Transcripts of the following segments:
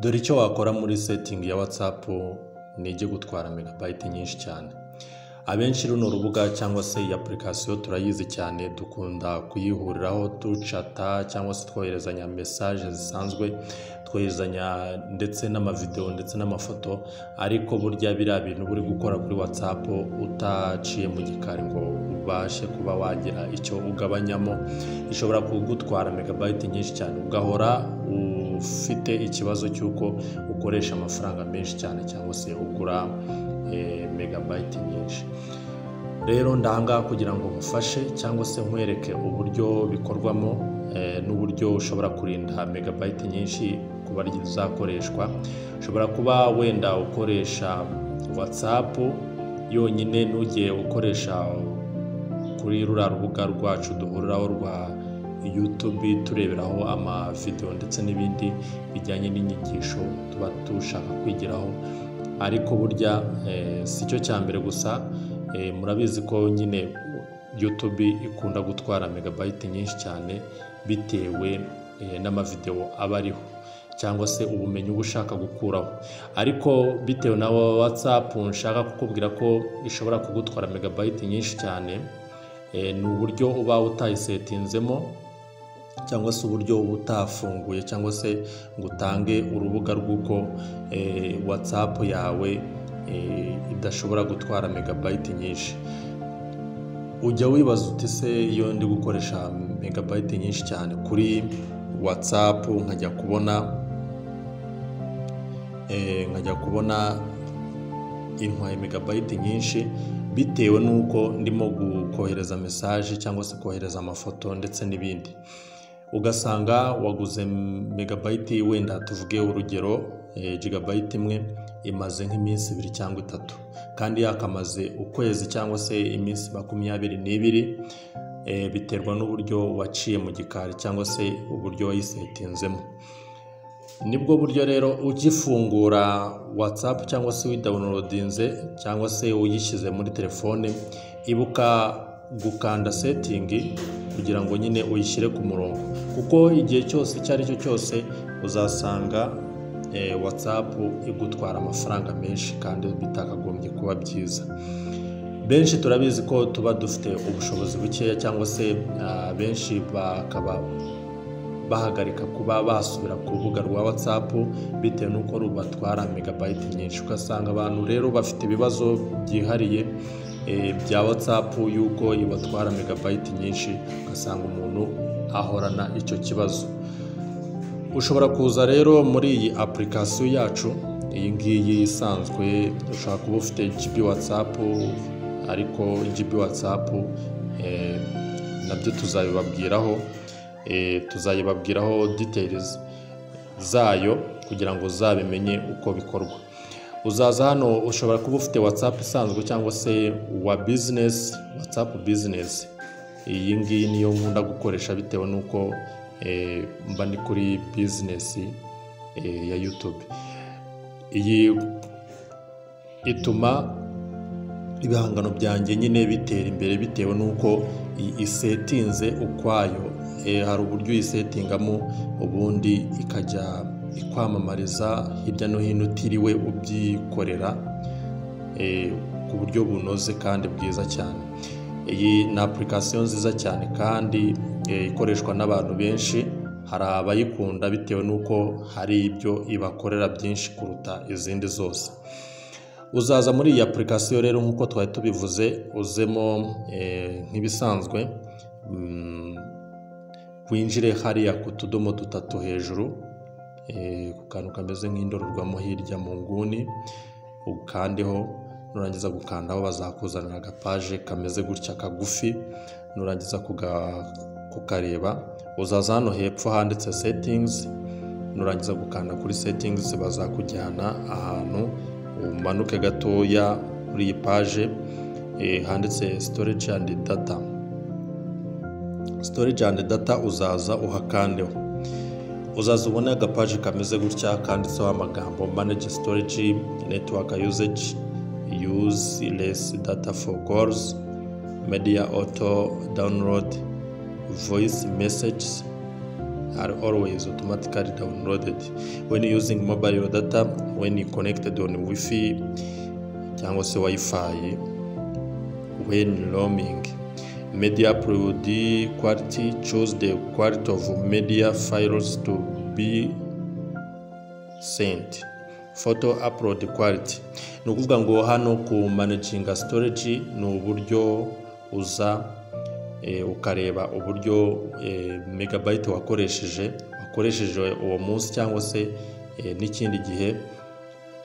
dore icyo wakora muri setingi ya watsapu nijye gutwara megabayiti nyinshi cyane. Abenshi runo rubuga cyangwa se iyi apurikasiyo turayizi cyane dukunda kuyihuriraho ducata cyangwa se twoherezanya mesaje zisanzwe twoherezanya ndetse n'amavidewo ndetse n'amafoto ariko burya biriya bintu buri gukora kuri watsapu utaciye mu gikari ngo ubashe kuba wagira icyo ugabanyamo. Ishobora kugutwara megabayiti nyinshi cyane ugahora ufite ikibazo cy'uko ukoresha amafaranga menshi cyane cyangwa se ugura megabayiti nyinshi. Rero ndahangaha kugira ngo nkufashe cyangwa se nkwereke uburyo bikorwamo n'uburyo ushobora kurinda megabayiti nyinshi kuba zizakoreshwa ushobora kuba wenda ukoresha watsapu yonyine ntujye ukoresha kuri ruriya rubuga rwacu duhuriraho rwa yutubi tureberaho amavidewo ndetse n'ibindi bijyanye n'inyigisho tuba dushaka kwigiraho. Ariko burya si cyo cya mbere gusa murabizi ko nyine yutubi ikunda gutwara megabayiti nyinshi cyane bitewe n'amavidewo aba ariho cyangwa se ubumenyi uba ushaka gukuraho. Ariko bitewe na watsapu nshaka kukubwira ko ishobora kugutwara megabayiti nyinshi cyane ni uburyo uba utayisetinzemo cyangwa se uburyo uba utafunguye cyangwa se ngo utange urubuga rw'uko watsapu yawe idashobora gutwara megabayiti nyinshi. Ujya wibaza uti se iyo ndi gukoresha megabayiti nyinshi cyane kuri watsapu nkajya kubona nkajya kubona intwaye megabayiti nyinshi bitewe n'uko ndimo kohereza mesaje cyangwa se kohereza amafoto ndetse n'ibindi. Ugasanga waguze megabayiti wenda tuvuge urugero jigabayiti imwe imaze nk'iminsi ibiri cyangwa itatu. Kandi yakamaze ukwezi cyangwa se iminsi makumyabiri n'ibiri biterwa n'uburyo waciye mu gikari cyangwa se uburyo wayisetinzemo. Nibwo buryo rero ugifungura watsapu cyangwa se widawunilodinze cyangwa se uyishyize muri telefone ibuka gukanda setingi kugira ngo nyine uyishyire ku murongo. Kuko igihe cyose icyo ari cyo cyose uzasanga watsapu igutwara amafaranga menshi kandi bitakagombye kuba byiza. Benshi turabizi ko tuba dufite ubushobozi bukeya cyangwa se benshi bakaba bahagarika kuba basubira ku rubuga rwa watsapu bitewe n'uko rubatwara megabayiti nyinshi. Ugasanga abantu rero bafite ibibazo byihariye bya watsapu y'uko ibatwara megabayiti nyinshi ugasanga umuntu ahorana icyo kibazo. Ushobora kuza rero muri iyi apurikasiyo yacu iyi ngiyi isanzwe ushobora kuba ufite jibi watsapu ariko jibi watsapu na byo tuzabibabwiraho tuzayibabwiraho diteyirizi zayo kugira ngo uzabimenye uko bikorwa. Uzaza hano ushobora kuba ufite watsapu isanzwe cyangwa se wa bizinesi watsapu bizinesi iyi ngiyi niyo nkunda gukoresha bitewe n'uko mba ni kuri bizinesi ya yutube iyi ituma ibihangano byanjye nyine bitera imbere bitewe n'uko isetinze ukwayo. Hari uburyo uyisetingamo ubundi ikajya ikwamamariza hirya no hino utiriwe ubyikorera ku buryo bunoze kandi bwiza cyane. Iyi ni apurikasiyo nziza cyane kandi ikoreshwa n'abantu benshi. Hari abayikunda bitewe n'uko hari ibyo ibakorera byinshi kuruta izindi zose. Uzaza muri iyi apurikasiyo rero nk'uko twari tubivuze uzemo nk'ibisanzwe winjire hariya ku tudomo dutatu hejuru. eh, ku kantu kameze nk'indorerwamo hirya mu nguni ukandeho nurangiza gukandaho bazakuzanira agapaje kameze gutya kagufi nurangiza kukareba uzaza hano hepfo handitse settings nurangiza gukanda kuri settings bazakujyana ahantu umanuke gatoya kuri iyi paje eh, handitse storage and data. Storage and data uzaza uhakandeho. Uzaza ubone agapaje kameze gutya kanditseho amagambo manage storage network usage use less data for calls media auto download voice messages are always automatically downloaded. When using mobile data when connected on wifi cyangwa se wifi when roaming media upload quality choose the quality of media files to be sent. Photo upload quality. Ni ukuvuga ngo hano ku managinga storage ni uburyo uza eh, ukareba uburyo eh, megabyte wakoresheje wakoresheje uwo munsi cyangwa se eh, n'ikindi gihe.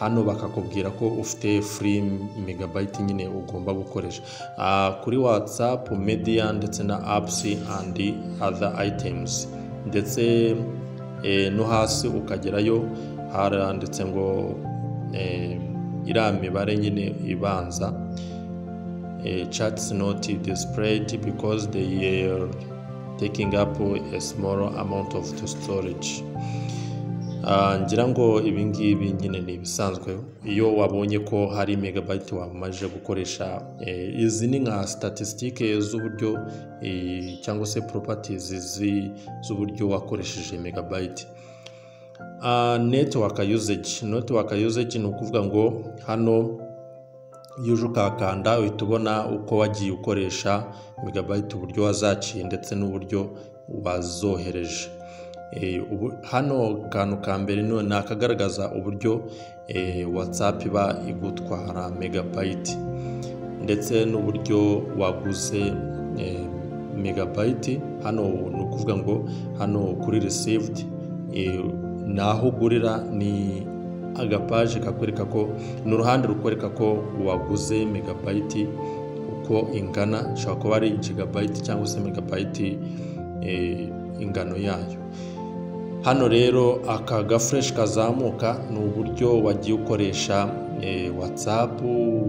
Hano bakakubwira ko ufite free megabyte nyine ugomba gukoresha. Ah, kuri whatsapp media ndetse na apps and other items. Ndetse eh, no hasi ukagerayo haranditse ngo eh, iriya mibare nyine ibanza. Eh, charts not displayed because they are taking up a small amount of storage. Ngira ngo ibi ngibi nyine ni ibisanzwe. Iyo wabonye ko hari megabyte wamaze gukoresha eh, izi ni nka statisitike z'uburyo eh, cyangwa se properties zi- z'uburyo wakoresheje megabyte. Ah, network usage. Network usage ni ukuvuga ngo hano iyo uje ukakanda uhita ubona uko wagiye ukoresha megabyte uburyo wazaciye ndetse n'uburyo wazohereje. Hano kantu ka mbere ni akagaragaza uburyo eh, whatsapp iba igutwara megabyte. Ndetse n'uburyo waguze eh, megabyte. Hano ni ukuvuga ngo hano kuri eh, ni aho ugurira ni agapaje kakwereka ko ni uruhande rukwereka ko waguze megabyte uko ingana. Ishobora kuba ari gigabyte cyangwa se eh, ingano yayo. Hano rero aka gafureshi kazamuka ni uburyo wagiye ukoresha eh, whatsapp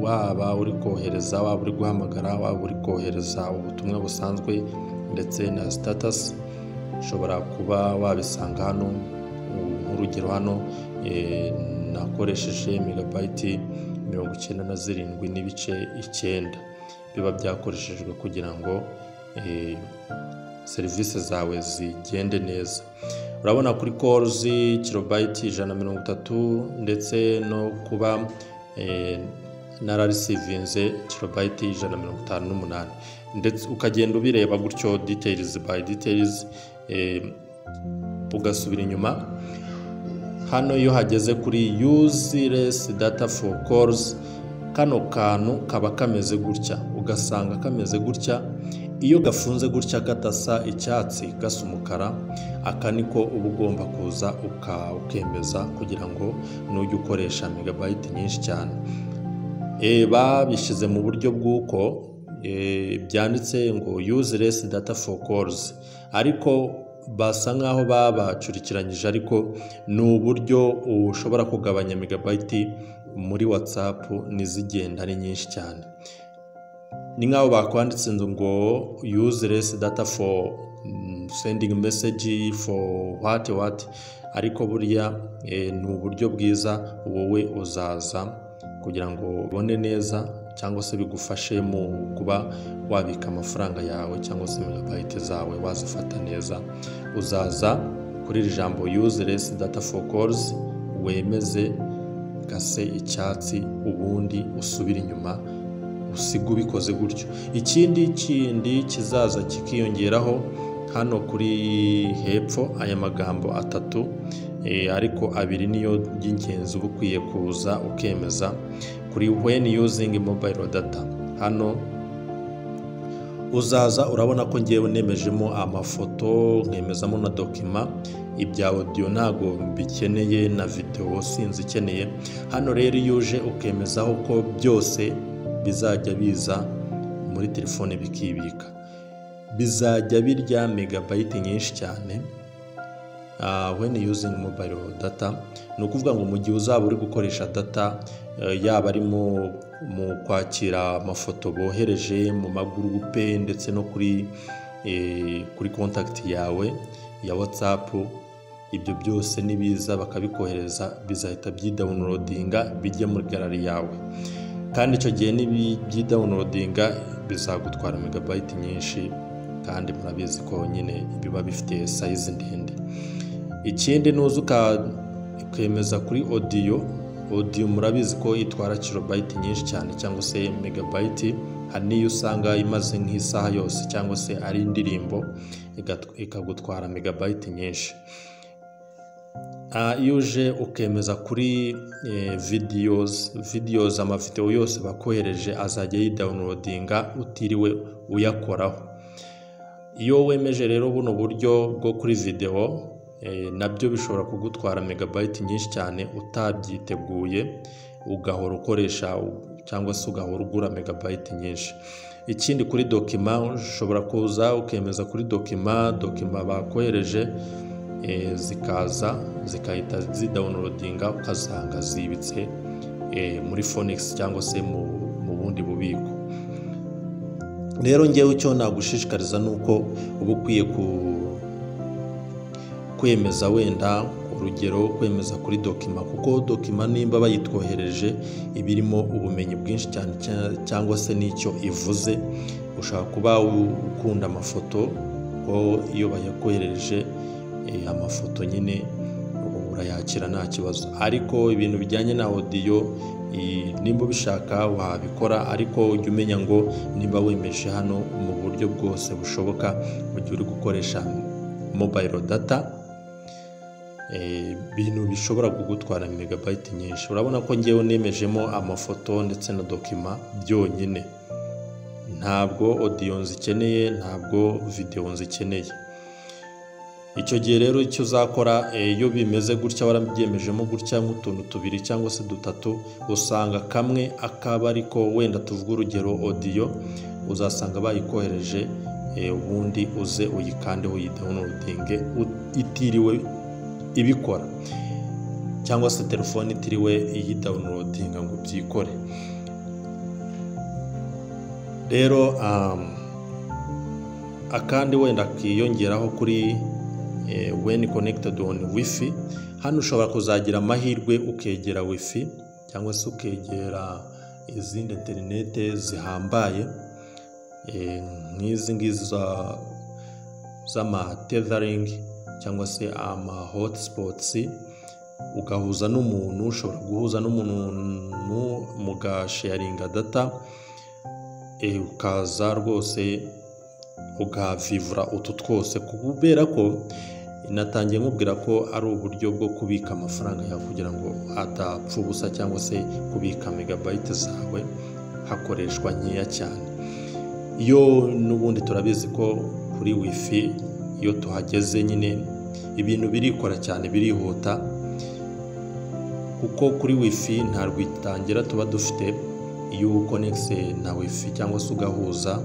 waba uri kohereza waba uri guhamagara waba uri kohereza ubutumwa busanzwe ndetse na status ushobora kuba wabisanga hano nk'urugero hano eh, nakoresheje megabyte mirongo icyenda na zirindwi n'ibice icyenda. Biba byakoreshejwe kugira ngo eh, serivisi zawe zigende neza. Urabona kuri koruzi kilobayiti ijana na mirongo itatu ndetse no kuba eh, nararisivinze kilobayiti ijana na mirongo itanu n'umunani. Ndetse ukagenda ubireba gutyo details by details eh, ugasubira inyuma. Hano iyo hageze kuri useless data for calls kano kantu kaba kameze gutya ugasanga kameze gutya. Iyo gafunze gutya gatasa icyatsi gasa umukara aka niko uba ugomba kuza ukemeza kugira ngo nujya ukoresha megabayiti nyinshi cyane. Eh, babishyize mu buryo bw'uko eh, byanditse ngo useless data for calls. Ariko basa nk'aho babacurikiranyije ariko ni uburyo ushobora kugabanya megabayiti muri whatsapp n'izigenda ari nyinshi cyane. Ni nk'aho bakwanditse ngo useless data for mm, sending message for what what? Ariko burya eh, ni uburyo bwiza wowe uzaza kugira ngo ubone neza cyangwa se bigufashe mu kuba wabika amafaranga yawe cyangwa se megabayite zawe wazifata neza. Uzaza kuri iri jambo useless data for calls wemeze gase icyatsi ubundi usubire inyuma. Usiga ubikoze gutyo. Ikindi kindi kizaza kikiyongeraho hano kuri hepfo aya magambo atatu eh, ariko abiri niyo y'ingenzi uba ukwiye kuza ukemeza kuri when using mobile data. Hano uzaza urabona ko ngewe nemejemo amafoto nkemezamo na dokima ibya odiyo ntabwo mbikeneye na videwo sinzi ikeneye. Hano rero iyo uje ukemezaho ko byose bizajya biza muri telefone bikibika. Bizajya birya megabayiti nyinshi cyane when using mobile data ni ukuvuga ngo mu gihe uzaba uri gukoresha data yaba ari mu kwakira amafoto bohereje mu magurupe ndetse no kuri kuri kontakiti yawe ya watsapu ibyo byose nibiza bakabikohereza bizahita byidawunilodinga bijye muri garari yawe. Kandi icyo gihe byidawunilodinga bizagutwara megabayiti nyinshi kandi murabizi ko nyine biba bifite sayizi ndende. Ikindi nuza ukemeza kuri odiyo odiyo murabizi ko itwara kilobayiti nyinshi cyane cyangwa se megabayiti hari n'iyo usanga imaze nk'isaha yose cyangwa se ari indirimbo ikagutwara megabayiti nyinshi. Iyo uje ukemeza kuri videozi videozi amavidewo yose bakohereje azajya yidawunilodinga utiriwe uyakoraho. Iyo wemeje rero buno buryo bwo kuri videwo na byo bishobora kugutwara megabayiti nyinshi cyane utabyiteguye ugahora ukoresha cyangwa se ugahora ugura megabayiti nyinshi. Ikindi kuri dokima ushobora kuza ukemeza kuri dokima dokima bakohereje zikaza zigahita zidawunilodinga ukazanga zibitse muri fonix cyangwa se mu bundi bubiko. Rero ngewe icyo nagushishikariza ni uko uba ukwiye kwemeza wenda urugero kwemeza kuri dokima kuko dokima nimba bayitwohereje iba irimo ubumenyi bwinshi cyane cyangwa se n'icyo ivuze. Ushobora kuba ukunda amafoto ko iyo bayakohereje amafoto nyine urayakira nta kibazo. Ariko ibintu bijyanye na odiyo nimba ubishaka wabikora ariko ujya umenya ngo nimba wemeje hano mu buryo bwose bushoboka mu gihe uri gukoresha mobayiro data. Ibintu bishobora kugutwara megabayiti nyinshi. Urabona ko ngewe nemejemo amafoto ndetse na dokima byonyine. Ntabwo odiyo nzikeneye ntabwo videwo nzikeneye. Icyo gihe rero icyo uzakora iyo bimeze gutya warabyemejemo gutya nk'utuntu tubiri cyangwa se dutatu usanga kamwe akaba ariko wenda tuvuga urugero odiyo uzasanga bayikohereje ubundi uze uyikandeho uyidawunilodinge itiriwe ibikora. Cyangwa se telefone itiriwe iyidawunilodinga ngo byikore. Rero akandi wenda kiyongeraho kuri weni konekitedi oni wifi hano ushobora kuzagira amahirwe ukegera wifi cyangwa se ukegera izindi interinete zihambaye nk'izi ngizi z'amatetheringi cyangwa se ama hotisipotsi ugahuza n'umuntu ushobora guhuza n'umuntu mugasharinga data ukaza rwose ugahavivura utu twose kubera ko natangiye nkubwira ko ari uburyo bwo kubika amafaranga yawe kugira ngo adapfa ubusa cyangwa se kubika megabayiti zawe hakoreshwa nkeya cyane. Iyo n'ubundi turabizi ko kuri wifi iyo tuhageze nyine ibintu birikora cyane birihuta kuko kuri wifi nta rwitangira tuba dufite iyo ukonegise na wifi cyangwa se ugahuza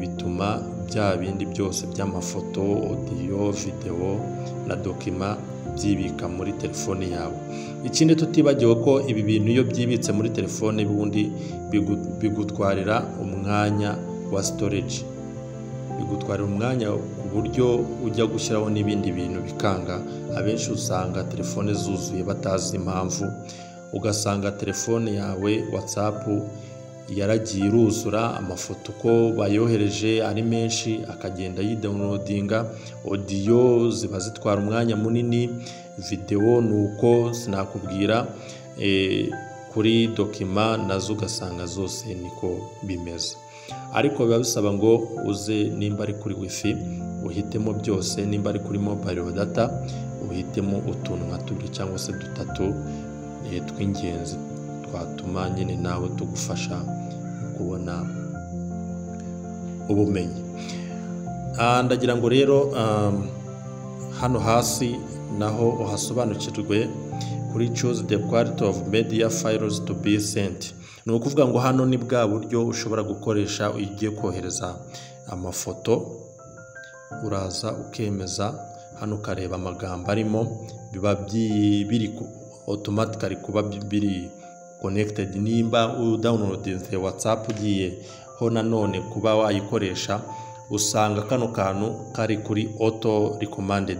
bituma bya bindi byose by'amafoto odiyo videwo na dokima byibika muri telefone yawe. Ikindi tutibagiwe ko ibi bintu iyo byibitse muri telefone ubundi bigutwarira umwanya wa sitoreji bigutwarira umwanya ku buryo ujya gushyiraho n'ibindi bintu bikanga. Abenshi usanga telefone zuzuye batazi impamvu. Ugasanga telefone yawe watsapu yaragiye iruzura amafoto uko bayohereje ari menshi akagenda yidawunilodinga odiyo ziba zitwara umwanya munini videwo ni uko sinakubwira kuri dokima na zo ugasanga zose niko bimeze. Ariko biba bisaba ngo uze nimba ari kuri wifi uhitemo byose nimba ari kuri mobayiro data uhitemo utuntu nka tubiri cyangwa se dutatu tw'ingenzi twatuma nyine nawe tugufasha kubona ubumenyi. Ah, ndagira ngo rero um, hano hasi naho uhasobanukirwe kuri choose the quality of media files to be sent. Ni ukuvuga ngo hano ni bwa buryo ushobora gukoresha iyo ugiye kohereza amafoto uraza ukemeza hano ukareba amagambo arimo biba biri automatically kuba bi- biri connected. Nimba udawunodinze whatsapp ugiye ho nanone kuba wayikoresha usanga kano kantu kari kuri auto recommended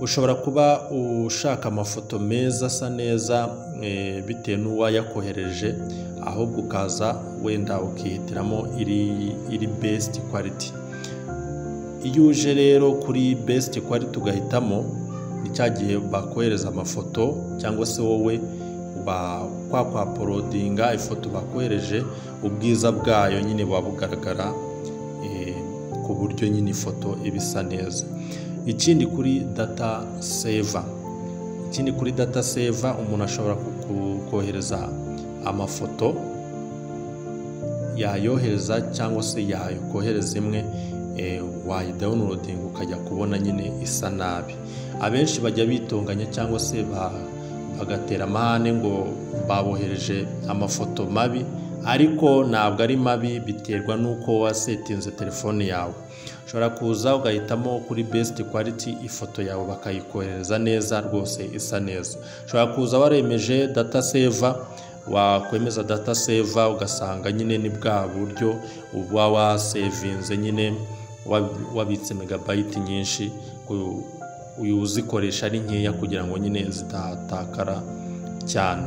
ushobora kuba ushaka amafoto meza asa neza eh, bitewe n'uwayakohereje ahubwo ukaza wenda ukihitiramo iri best quality. Iyo uje rero kuri best quality ugahitamo ni cya gihe bakohereza amafoto cyangwa se wowe kwa kwa porodinga ifoto bakohereje ubwiza bwayo nyine buba bugaragara eh, ku buryo nyine ifoto iba isa neza. Ikindi kuri data seva ikindi kuri data seva umuntu ashobora kohereza amafoto yayohereza cyangwa se yakohereza imwe eh, wayidawunilodinga ukajya kubona nyine isa nabi. Abenshi bajya bitunganya cyangwa se ba- bagatera amahane ngo babohereje amafoto mabi ariko ntabwo ari mabi biterwa n'uko wasetinze telefone yawe. Ushobora kuza ugahitamo kuri best quality ifoto yawe bakayikohereza neza rwose isa neza. Ushobora kuza waremeje data saver wakwemeza data saver ugasanga nyine ni bwa buryo uba wasevinze nyine wa- wabitse megabayiti nyinshi uyu uzikoresha ari nkeya kugira ngo nyine zidatakara cyane.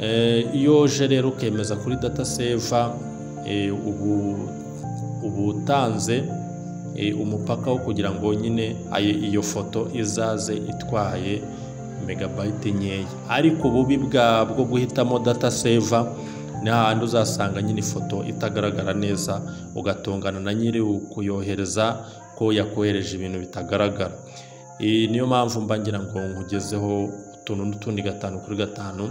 Eh, iyo uje rero ukemeza kuri data saver eh, ubu utanze eh, umupaka wo kugira ngo nyine iyo foto izaze itwaye megabayiti nkeya. Ariko ububi bwo guhitamo data saver ni hahandi uzasanga nyine ifoto itagaragara neza ugatungana na nyiri kuyohereza ko yakohereje ibintu bitagaragara. Niyo mpamvu mba ngira ngo nkugezeho utuntu n'utundi gatanu kuri gatanu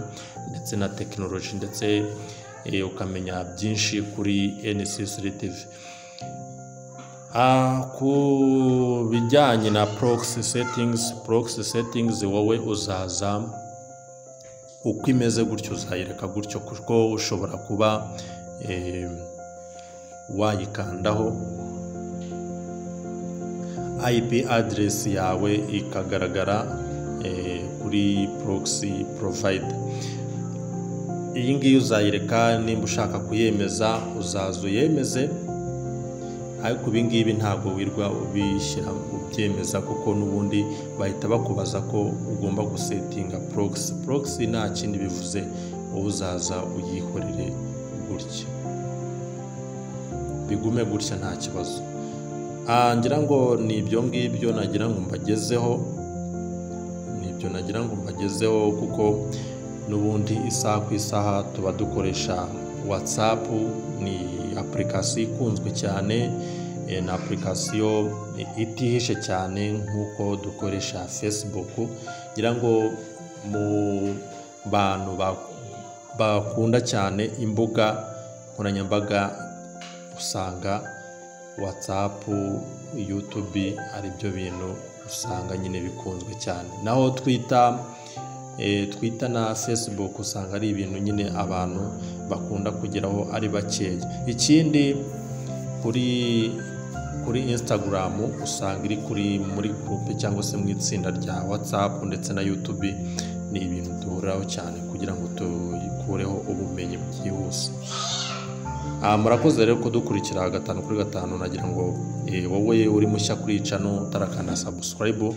ndetse na tekinoloji ndetse eh, ukamenya byinshi kuri NC3 TV Ah, ku bijyanye na proxy settings proxy settings wowe uzaza uko imeze gutyo uzayireka gutyo kuko ushobora kuba eh, wayikandaho. IP address yawe ikagaragara eh, kuri proxy provider. Iyi ngiyi uzayireka nimba ushaka kuyemeza uzaza uyemeze. Ariko ibi ngibi ntabwo wirwa ubishyira ubyemeza kuko n'ubundi bahita bakubaza ko ugomba gusetinga proxy. Proxy nta kindi bivuze wowe uzaza uyihorere gutya. Bigume gutya nta kibazo. Ngira ngo ni ibyo ngibyo nagira ngo mbagezeho ni ibyo nagira ngo mbagezeho kuko n'ubundi isaha ku isaha tuba dukoresha whatsapp ni apurikasiyo ikunzwe cyane eh, ni apurikasiyo itihishe cyane nk'uko dukoresha facebook. Ngira ngo mu bantu ba- bakunda cyane imbuga nkoranyambaga usanga whatsapp youtube ari byo bintu usanga nyine bikunzwe cyane. Naho twita eh, twita na facebook usanga ari ibintu nyine abantu bakunda kugeraho ari bakeya. Ikindi kuri kuri instagram usanga iri kuri muri groupe cyangwa se mu itsinda rya whatsapp ndetse na youtube ni ibintu duhuriraho cyane kugira ngo tuyikureho ubumenyi byihuse Ah, murakoze rero kudukurikira gatanu kuri gatanu nagira ngo eh, wowe uri mushya kuri channel utarakanda subscribe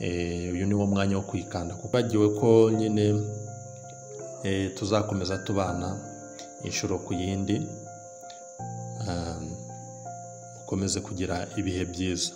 eh, uyu ni wo mwanya wo kuyikanda kuko hagiwe ko nyine eh, tuzakomeza tubana inshuro ku yindi Ah, mukomeze kugira ibihe byiza.